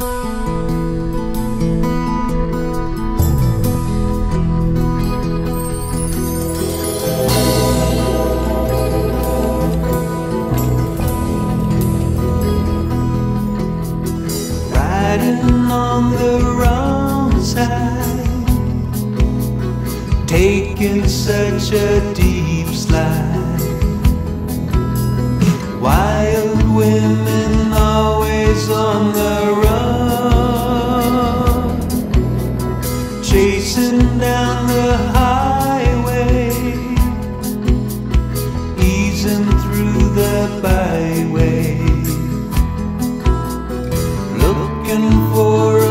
Riding on the wrong side, taking such a deep slide. looking for